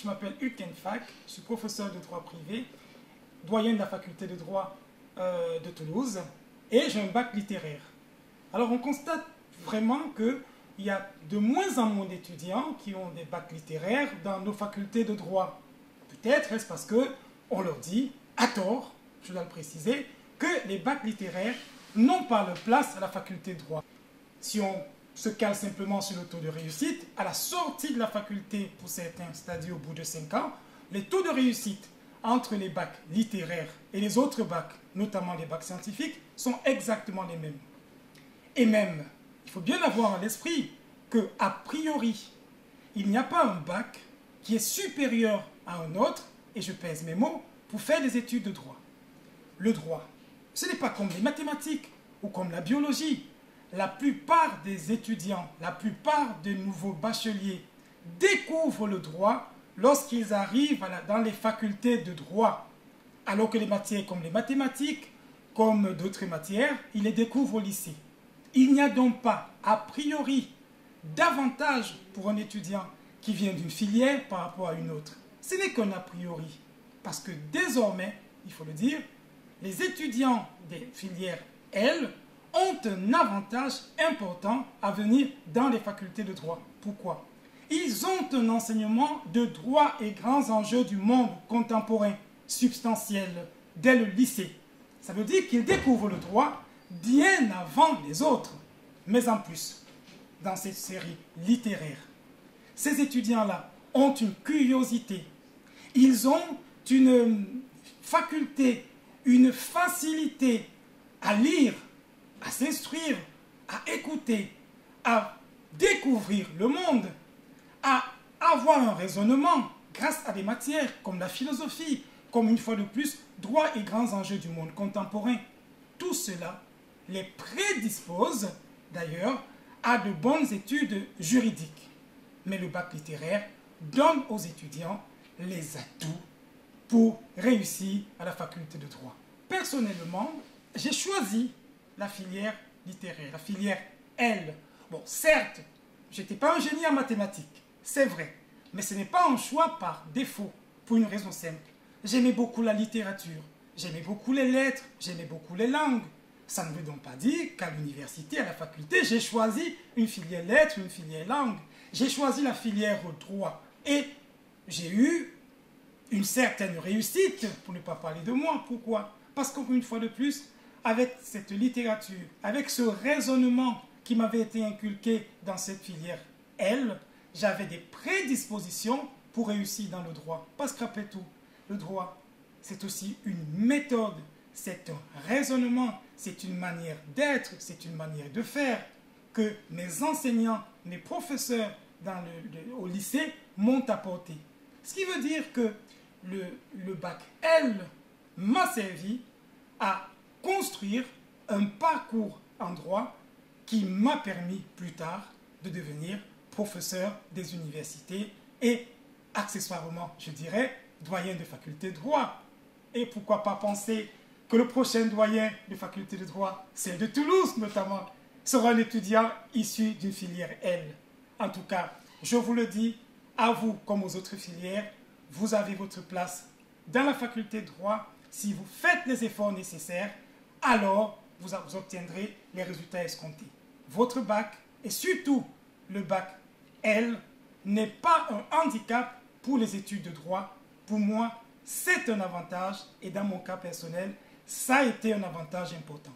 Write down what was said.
je m'appelle Hugues Fak, je suis professeur de droit privé, doyen de la faculté de droit euh, de Toulouse, et j'ai un bac littéraire. Alors on constate vraiment qu'il y a de moins en moins d'étudiants qui ont des bacs littéraires dans nos facultés de droit. Peut-être est-ce parce qu'on leur dit, à tort, je dois le préciser, que les bacs littéraires n'ont pas leur place à la faculté de droit. Si on se cale simplement sur le taux de réussite, à la sortie de la faculté pour certains, c'est-à-dire au bout de 5 ans, les taux de réussite entre les bacs littéraires et les autres bacs, notamment les bacs scientifiques, sont exactement les mêmes. Et même, il faut bien avoir à l'esprit que, a priori, il n'y a pas un bac qui est supérieur à un autre, et je pèse mes mots, pour faire des études de droit. Le droit, ce n'est pas comme les mathématiques ou comme la biologie. La plupart des étudiants, la plupart des nouveaux bacheliers découvrent le droit lorsqu'ils arrivent dans les facultés de droit, alors que les matières comme les mathématiques, comme d'autres matières, ils les découvrent au lycée. Il n'y a donc pas, a priori, d'avantage pour un étudiant qui vient d'une filière par rapport à une autre. Ce n'est qu'un a priori, parce que désormais, il faut le dire, les étudiants des filières L ont un avantage important à venir dans les facultés de droit. Pourquoi? Ils ont un enseignement de droit et grands enjeux du monde contemporain, substantiel, dès le lycée. Ça veut dire qu'ils découvrent le droit bien avant les autres. Mais en plus, dans cette série littéraire, ces étudiants-là ont une curiosité. Ils ont une faculté une facilité à lire, à s'instruire, à écouter, à découvrir le monde, à avoir un raisonnement grâce à des matières comme la philosophie, comme une fois de plus, droit et grands enjeux du monde contemporain. Tout cela les prédispose d'ailleurs à de bonnes études juridiques. Mais le bac littéraire donne aux étudiants les atouts pour réussir à la faculté de droit. Personnellement, j'ai choisi la filière littéraire, la filière L. Bon, certes, je n'étais pas un génie en mathématiques, c'est vrai, mais ce n'est pas un choix par défaut, pour une raison simple. J'aimais beaucoup la littérature, j'aimais beaucoup les lettres, j'aimais beaucoup les langues. Ça ne veut donc pas dire qu'à l'université, à la faculté, j'ai choisi une filière lettres, une filière langue. J'ai choisi la filière droit. Et j'ai eu une certaine réussite, pour ne pas parler de moi. Pourquoi? Parce qu'une fois de plus, avec cette littérature, avec ce raisonnement qui m'avait été inculqué dans cette filière L, j'avais des prédispositions pour réussir dans le droit. Parce qu'après tout, le droit, c'est aussi une méthode, c'est un raisonnement, c'est une manière d'être, c'est une manière de faire que mes enseignants, mes professeurs dans le, au lycée m'ont apporté. Ce qui veut dire que le, bac L m'a servi à construire un parcours en droit qui m'a permis plus tard de devenir professeur des universités et accessoirement, je dirais, doyen de faculté de droit. Et pourquoi pas penser que le prochain doyen de faculté de droit, celle de Toulouse notamment, sera un étudiant issu d'une filière L. En tout cas, je vous le dis, à vous comme aux autres filières, vous avez votre place dans la faculté de droit. Si vous faites les efforts nécessaires, alors vous obtiendrez les résultats escomptés. Votre bac, et surtout le bac L, n'est pas un handicap pour les études de droit. Pour moi, c'est un avantage et dans mon cas personnel, ça a été un avantage important.